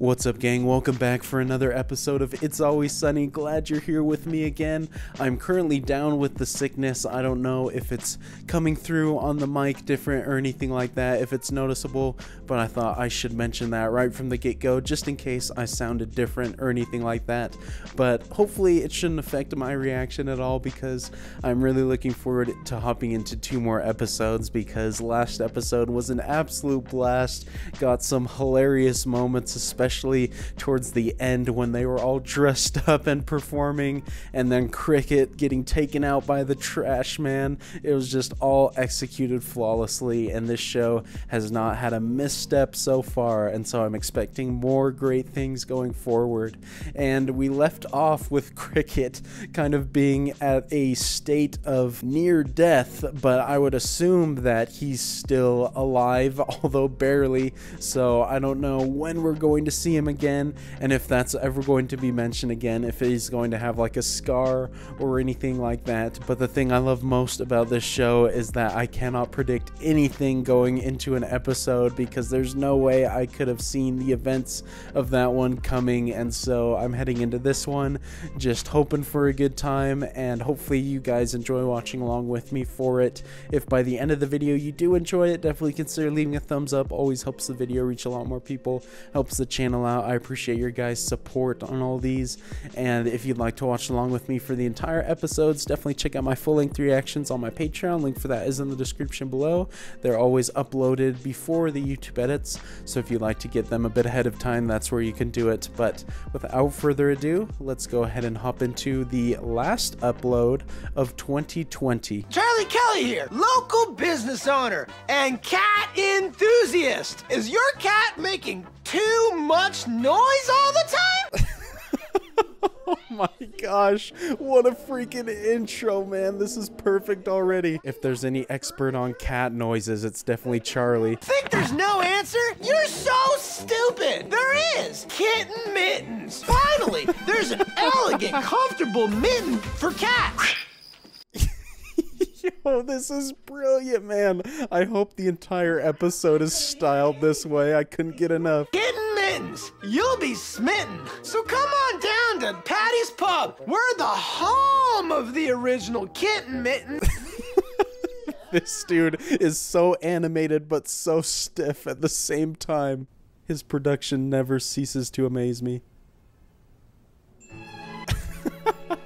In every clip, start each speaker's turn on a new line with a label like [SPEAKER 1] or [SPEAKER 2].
[SPEAKER 1] What's up, gang? Welcome back for another episode of It's Always Sunny. Glad you're here with me again. I'm currently down with the sickness. I don't know if it's coming through on the mic different or anything like that, if it's noticeable, but I thought I should mention that right from the get go, just in case I sounded different or anything like that. But hopefully, it shouldn't affect my reaction at all because I'm really looking forward to hopping into two more episodes because last episode was an absolute blast. Got some hilarious moments, especially especially towards the end when they were all dressed up and performing, and then Cricket getting taken out by the trash man. It was just all executed flawlessly, and this show has not had a misstep so far, and so I'm expecting more great things going forward. And we left off with Cricket kind of being at a state of near death, but I would assume that he's still alive, although barely. So I don't know when we're going to see him again and if that's ever going to be mentioned again, if he's going to have like a scar or anything like that. But the thing I love most about this show is that I cannot predict anything going into an episode because there's no way I could have seen the events of that one coming. And so I'm heading into this one just hoping for a good time and hopefully you guys enjoy watching along with me for it. If by the end of the video you do enjoy it, definitely consider leaving a thumbs up. Always helps the video reach a lot more people, helps the channel channel out. I appreciate your guys' support on all these. And if you'd like to watch along with me for the entire episodes, definitely check out my full length reactions on my Patreon. Link for that is in the description below. They're always uploaded before the YouTube edits. So if you'd like to get them a bit ahead of time, that's where you can do it. But without further ado, let's go ahead and hop into the last upload of 2020.
[SPEAKER 2] Charlie Kelly here, local business owner and cat enthusiast. Is your cat making too much noise all the time?
[SPEAKER 1] oh my gosh, what a freaking intro, man. This is perfect already. If there's any expert on cat noises, it's definitely Charlie.
[SPEAKER 2] Think there's no answer? You're so stupid. There is. Kitten mittens. Finally, there's an elegant, comfortable mitten for cats.
[SPEAKER 1] Yo, this is brilliant, man. I hope the entire episode is styled this way. I couldn't get enough.
[SPEAKER 2] Kitten mittens, you'll be smitten. So come on down to Paddy's Pub. We're the home of the original kitten mitten.
[SPEAKER 1] this dude is so animated but so stiff at the same time. His production never ceases to amaze me.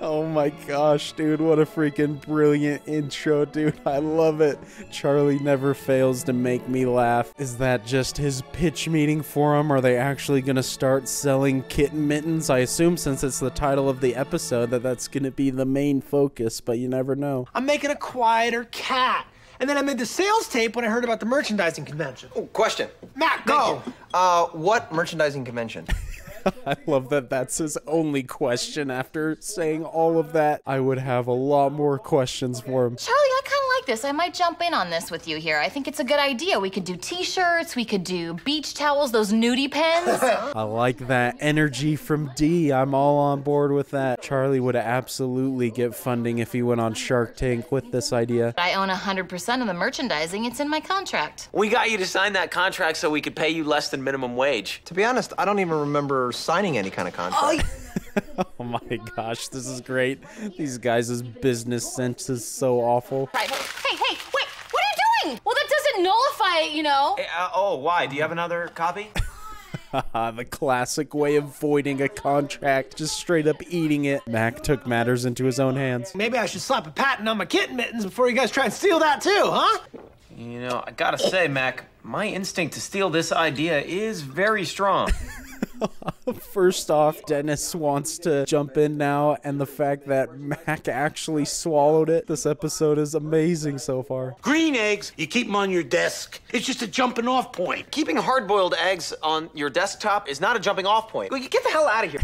[SPEAKER 1] Oh my gosh, dude, what a freaking brilliant intro, dude. I love it. Charlie never fails to make me laugh. Is that just his pitch meeting for him? Are they actually going to start selling kitten mittens? I assume since it's the title of the episode that that's going to be the main focus, but you never know.
[SPEAKER 2] I'm making a quieter cat. And then I made the sales tape when I heard about the merchandising convention.
[SPEAKER 3] Oh, question.
[SPEAKER 2] Matt, go.
[SPEAKER 3] Uh, what merchandising convention?
[SPEAKER 1] I love that that's his only question after saying all of that. I would have a lot more questions for him.
[SPEAKER 4] Charlie, I kind like this. I might jump in on this with you here. I think it's a good idea. We could do t-shirts, we could do beach towels, those nudie pens.
[SPEAKER 1] I like that energy from Dee. I'm all on board with that. Charlie would absolutely get funding if he went on Shark Tank with this idea.
[SPEAKER 4] I own 100% of the merchandising. It's in my contract.
[SPEAKER 5] We got you to sign that contract so we could pay you less than minimum wage.
[SPEAKER 3] To be honest, I don't even remember signing any kind of contract.
[SPEAKER 1] oh my gosh, this is great. These guys' business sense is so awful.
[SPEAKER 4] Right. Hey, hey, wait, what are you doing? Well, that doesn't nullify it, you know.
[SPEAKER 5] Hey, uh, oh, why? Do you have another copy?
[SPEAKER 1] the classic way of voiding a contract, just straight up eating it. Mac took matters into his own hands.
[SPEAKER 2] Maybe I should slap a patent on my kitten mittens before you guys try and steal that too, huh?
[SPEAKER 5] You know, I gotta say, Mac, my instinct to steal this idea is very strong.
[SPEAKER 1] First off, Dennis wants to jump in now, and the fact that Mac actually swallowed it. This episode is amazing so far.
[SPEAKER 6] Green eggs, you keep them on your desk. It's just a jumping off point.
[SPEAKER 5] Keeping hard-boiled eggs on your desktop is not a jumping off point. Get the hell out of here.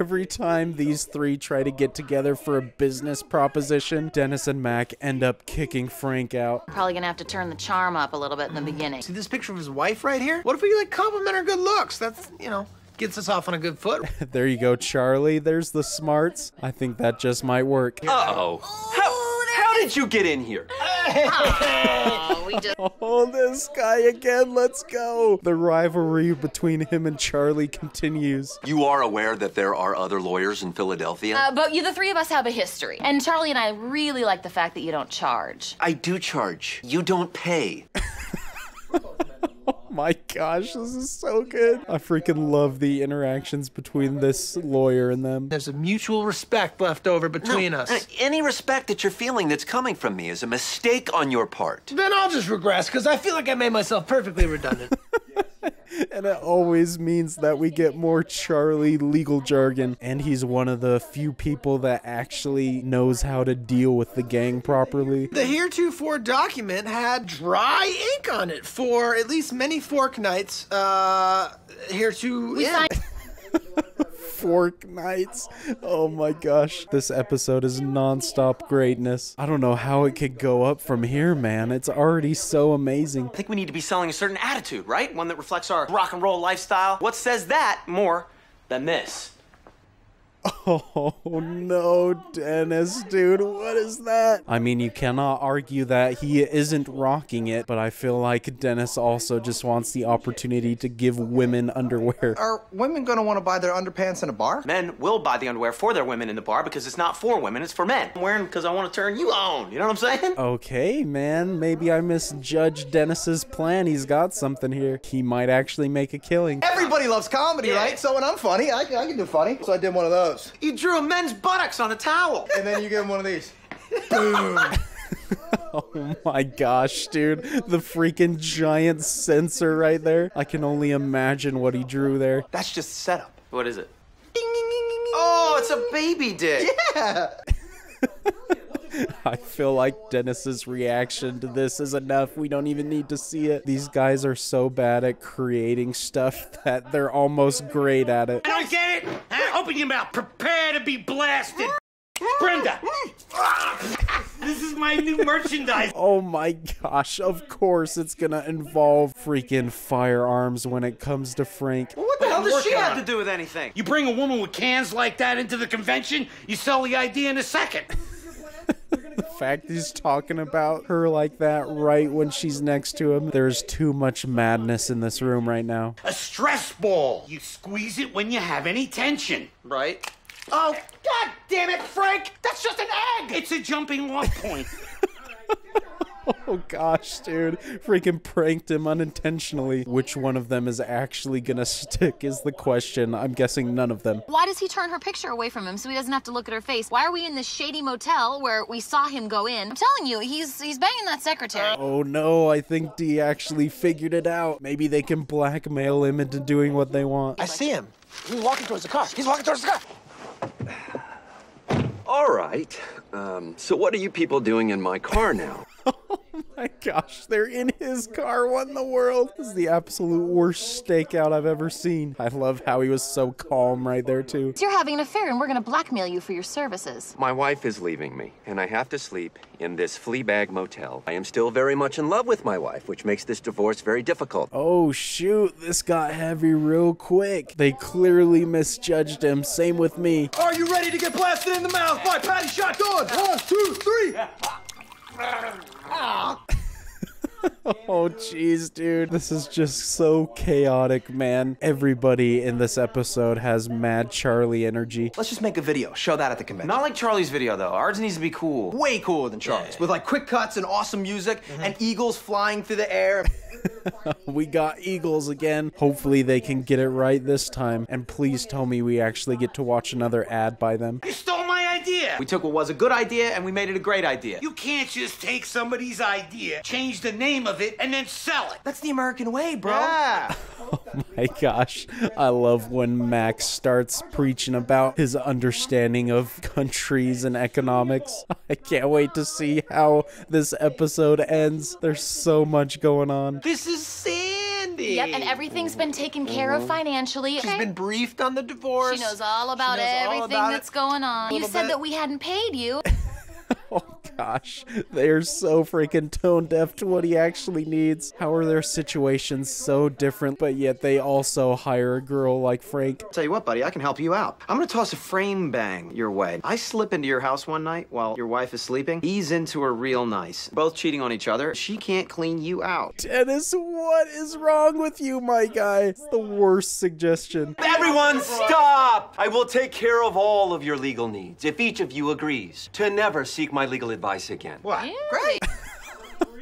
[SPEAKER 1] Every time these three try to get together for a business proposition, Dennis and Mac end up kicking Frank out.
[SPEAKER 4] Probably gonna have to turn the charm up a little bit in the beginning.
[SPEAKER 2] See this picture of his wife right here? What if we like compliment her good looks? That's, you know, gets us off on a good foot.
[SPEAKER 1] there you go, Charlie. There's the smarts. I think that just might work.
[SPEAKER 5] Uh oh. How, how
[SPEAKER 7] How did you get in here?
[SPEAKER 4] Oh, we just.
[SPEAKER 1] Oh, this guy again. Let's go. The rivalry between him and Charlie continues.
[SPEAKER 7] You are aware that there are other lawyers in Philadelphia?
[SPEAKER 4] Uh, but you, the three of us have a history. And Charlie and I really like the fact that you don't charge.
[SPEAKER 7] I do charge. You don't pay.
[SPEAKER 1] My gosh, this is so good. I freaking love the interactions between this lawyer and them.
[SPEAKER 2] There's a mutual respect left over between
[SPEAKER 7] Uh,
[SPEAKER 2] us.
[SPEAKER 7] Any respect that you're feeling that's coming from me is a mistake on your part.
[SPEAKER 2] Then I'll just regress because I feel like I made myself perfectly redundant.
[SPEAKER 1] And it always means that we get more Charlie legal jargon. And he's one of the few people that actually knows how to deal with the gang properly.
[SPEAKER 2] the heretofore document had dry ink on it for at least many fork nights. Uh, here to
[SPEAKER 4] We
[SPEAKER 2] yeah.
[SPEAKER 1] Fork Nights. Oh my gosh. This episode is nonstop greatness. I don't know how it could go up from here, man. It's already so amazing.
[SPEAKER 5] I think we need to be selling a certain attitude, right? One that reflects our rock and roll lifestyle. What says that more than this?
[SPEAKER 1] Oh no, Dennis, dude, what is that? I mean, you cannot argue that he isn't rocking it, but I feel like Dennis also just wants the opportunity to give women underwear.
[SPEAKER 3] Are women gonna want to buy their underpants in a bar?
[SPEAKER 5] Men will buy the underwear for their women in the bar because it's not for women, it's for men. I'm wearing because I want to turn you on. You know what I'm saying?
[SPEAKER 1] Okay, man, maybe I misjudged Dennis's plan. He's got something here. He might actually make a killing.
[SPEAKER 3] Everybody loves comedy, right? So when I'm funny, I, I can do funny. So I did one of those.
[SPEAKER 5] You drew a men's buttocks on a towel.
[SPEAKER 3] And then you give him one of these.
[SPEAKER 1] Oh my gosh, dude. The freaking giant censor right there. I can only imagine what he drew there.
[SPEAKER 3] That's just setup.
[SPEAKER 5] What is it? Oh, it's a baby dick.
[SPEAKER 1] I feel like Dennis's reaction to this is enough. We don't even need to see it. These guys are so bad at creating stuff that they're almost great at it.
[SPEAKER 6] I don't get it. Huh? Open your mouth. Prepare to be blasted. Brenda. this is my new merchandise.
[SPEAKER 1] Oh my gosh, of course it's gonna involve freaking firearms when it comes to Frank.
[SPEAKER 5] What the hell does she have to do with anything?
[SPEAKER 6] You bring a woman with cans like that into the convention, you sell the idea in a second.
[SPEAKER 1] The fact he's talking about her like that right when she's next to him, there's too much madness in this room right now.
[SPEAKER 6] A stress ball. You squeeze it when you have any tension.
[SPEAKER 5] Right?
[SPEAKER 6] Oh, god damn it, Frank! That's just an egg! It's a jumping off point.
[SPEAKER 1] Oh gosh, dude. Freaking pranked him unintentionally. Which one of them is actually gonna stick is the question. I'm guessing none of them.
[SPEAKER 4] Why does he turn her picture away from him so he doesn't have to look at her face? Why are we in this shady motel where we saw him go in? I'm telling you, he's he's banging that secretary.
[SPEAKER 1] Oh no, I think Dee actually figured it out. Maybe they can blackmail him into doing what they want.
[SPEAKER 2] I see him. He's walking towards the car. He's walking towards the car.
[SPEAKER 7] All right. Um, so what are you people doing in my car now?
[SPEAKER 1] Oh my gosh, they're in his car. What in the world? This is the absolute worst stakeout I've ever seen. I love how he was so calm right there, too.
[SPEAKER 4] You're having an affair and we're gonna blackmail you for your services.
[SPEAKER 7] My wife is leaving me, and I have to sleep in this flea bag motel. I am still very much in love with my wife, which makes this divorce very difficult.
[SPEAKER 1] Oh shoot, this got heavy real quick. They clearly misjudged him. Same with me.
[SPEAKER 3] Are you ready to get blasted in the mouth by Paddy Shotgun? One, two, three.
[SPEAKER 1] Oh jeez, dude. This is just so chaotic, man. Everybody in this episode has mad Charlie energy.
[SPEAKER 3] Let's just make a video. Show that at the convention.
[SPEAKER 5] Not like Charlie's video though. Ours needs to be cool.
[SPEAKER 3] way cooler than Charlie's, with like quick cuts and awesome music mm-hmm. and eagles flying through the air.
[SPEAKER 1] We got Eagles again. Hopefully they can get it right this time. And please tell me we actually get to watch another ad by them.
[SPEAKER 6] You stole my idea.
[SPEAKER 5] We took what was a good idea and we made it a great idea.
[SPEAKER 6] You can't just take somebody's idea, change the name of it, and then sell it.
[SPEAKER 3] That's the American way, bro.
[SPEAKER 2] Yeah.
[SPEAKER 1] Oh my gosh, I love when Max starts preaching about his understanding of countries and economics. I can't wait to see how this episode ends. There's so much going on.
[SPEAKER 2] This is Sandy.
[SPEAKER 4] Yep, and everything's been taken care of mm-hmm. financially.
[SPEAKER 2] She's been briefed on the divorce.
[SPEAKER 4] She knows all about
[SPEAKER 2] knows all
[SPEAKER 4] everything
[SPEAKER 2] about it.
[SPEAKER 4] that's going on. You said
[SPEAKER 2] bit.
[SPEAKER 4] that we hadn't paid you.
[SPEAKER 1] Gosh, they're so freaking tone deaf to what he actually needs. How are their situations so different, but yet they also hire a girl like Frank?
[SPEAKER 3] Tell you what, buddy, I can help you out. I'm gonna toss a frame bang your way. I slip into your house one night while your wife is sleeping, ease into her real nice. Both cheating on each other. She can't clean you out.
[SPEAKER 1] Dennis, what is wrong with you, my guy? It's the worst suggestion.
[SPEAKER 7] Everyone, stop! I will take care of all of your legal needs if each of you agrees to never seek my legal advice again.
[SPEAKER 3] What? Great.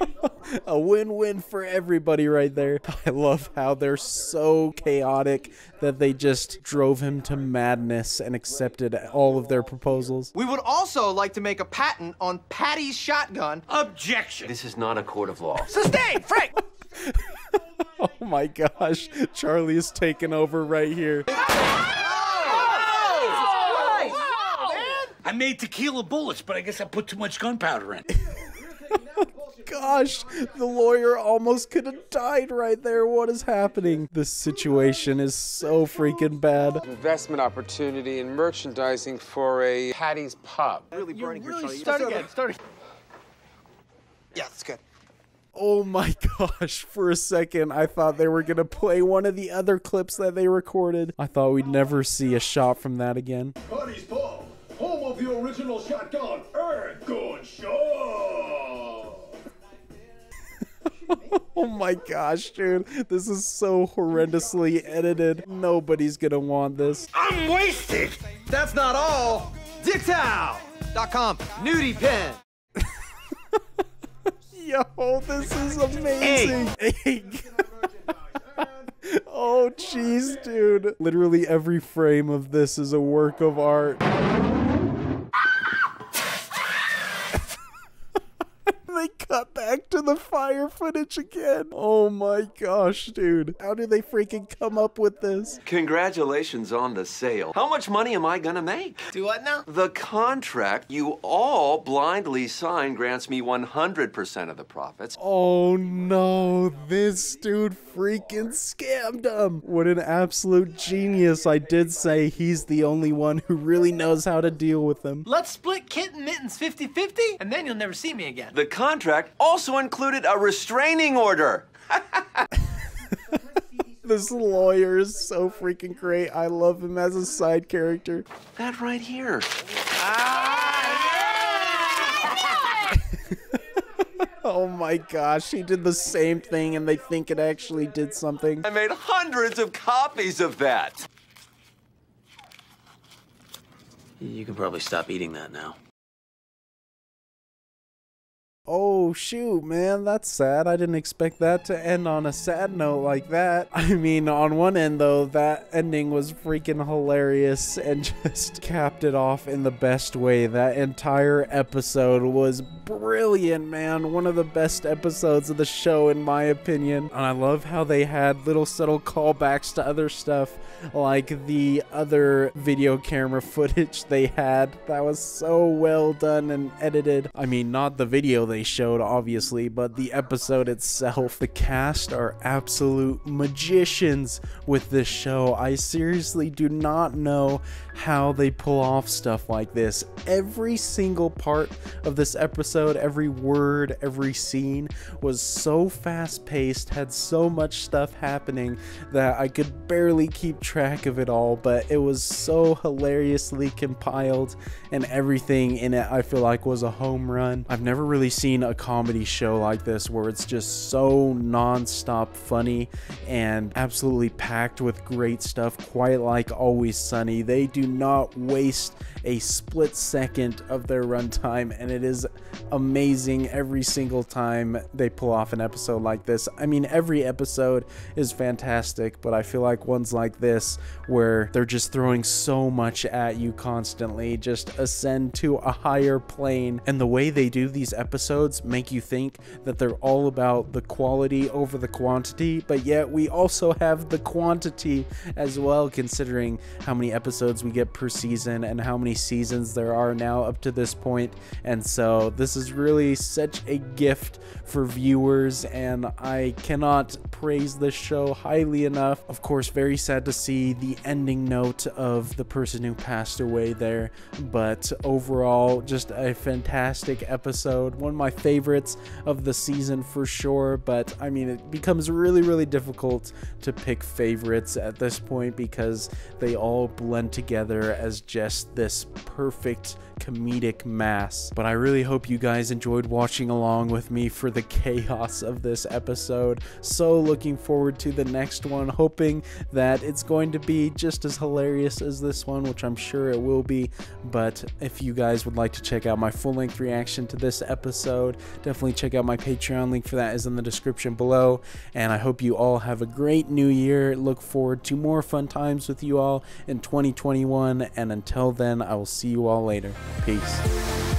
[SPEAKER 1] A win win for everybody right there. I love how they're so chaotic that they just drove him to madness and accepted all of their proposals.
[SPEAKER 2] We would also like to make a patent on Paddy's shotgun.
[SPEAKER 6] Objection.
[SPEAKER 7] This is not a court of law.
[SPEAKER 2] Sustain, Frank!
[SPEAKER 1] Oh my gosh, Charlie is taking over right here.
[SPEAKER 6] I made tequila bullets, but I guess I put too much gunpowder in.
[SPEAKER 1] Gosh, the lawyer almost could have died right there. What is happening? This situation is so freaking bad.
[SPEAKER 8] investment opportunity in merchandising for a Paddy's Pub.
[SPEAKER 3] Really burning your Charlie.
[SPEAKER 2] Start again, start again.
[SPEAKER 3] Yeah, that's good.
[SPEAKER 1] Oh my gosh, for a second I thought they were gonna play one of the other clips that they recorded. I thought we'd never see a shot from that again.
[SPEAKER 9] Paddy's Pub, home of the original shotgun and gun show.
[SPEAKER 1] Oh my gosh, dude. This is so horrendously edited. Nobody's gonna want this.
[SPEAKER 6] I'm wasted.
[SPEAKER 3] That's not all. Dicktow.com. Nudie pen.
[SPEAKER 1] Yo, this is amazing. Egg. oh, jeez, dude. Literally every frame of this is a work of art. They cut back to the fire footage again. Oh my gosh, dude. How do they freaking come up with this?
[SPEAKER 7] Congratulations on the sale. How much money am I gonna make?
[SPEAKER 2] Do what now?
[SPEAKER 7] The contract you all blindly signed grants me 100% of the profits.
[SPEAKER 1] Oh no, this dude freaking scammed him. What an absolute genius. I did say he's the only one who really knows how to deal with them.
[SPEAKER 2] Let's split Kitten Mittens 50 50, and then you'll never see me again.
[SPEAKER 7] The contract also included a restraining order.
[SPEAKER 1] This lawyer is so freaking great. I love him as a side character.
[SPEAKER 7] That right here.
[SPEAKER 1] Oh my gosh, he did the same thing and they think it actually did something.
[SPEAKER 7] I made hundreds of copies of that.
[SPEAKER 5] You can probably stop eating that now.
[SPEAKER 1] Oh shoot, man, that's sad. I didn't expect that to end on a sad note like that. I mean, on one end though, that ending was freaking hilarious and just capped it off in the best way. That entire episode was brilliant, man. One of the best episodes of the show in my opinion. And I love how they had little subtle callbacks to other stuff like the other video camera footage they had. That was so well done and edited. I mean, not the video they showed, obviously, but the episode itself. The cast are absolute magicians with this show. I seriously do not know how they pull off stuff like this. Every single part of this episode, every word, every scene was so fast paced, had so much stuff happening that I could barely keep track of it all, but it was so hilariously compiled, and everything in it I feel like was a home run. I've never really seen a comedy show like this where it's just so non-stop funny and absolutely packed with great stuff, quite like Always Sunny. They do not waste a split second of their runtime, and it is amazing every single time they pull off an episode like this. I mean, every episode is fantastic, but I feel like ones like this, where they're just throwing so much at you constantly, just ascend to a higher plane. And the way they do these episodes episodes make you think that they're all about the quality over the quantity, but yet we also have the quantity as well, considering how many episodes we get per season and how many seasons there are now up to this point. And so this is really such a gift for viewers, and I cannot praise this show highly enough. Of course, very sad to see the ending note of the person who passed away there, but overall, just a fantastic episode. One my favorites of the season for sure, but I mean, it becomes really, really difficult to pick favorites at this point because they all blend together as just this perfect comedic mass. But I really hope you guys enjoyed watching along with me for the chaos of this episode. So looking forward to the next one, hoping that it's going to be just as hilarious as this one, which I'm sure it will be. But if you guys would like to check out my full length reaction to this episode, definitely check out my Patreon. Link for that is in the description below. And I hope you all have a great new year. Look forward to more fun times with you all in 2021. And until then, I will see you all later. Peace.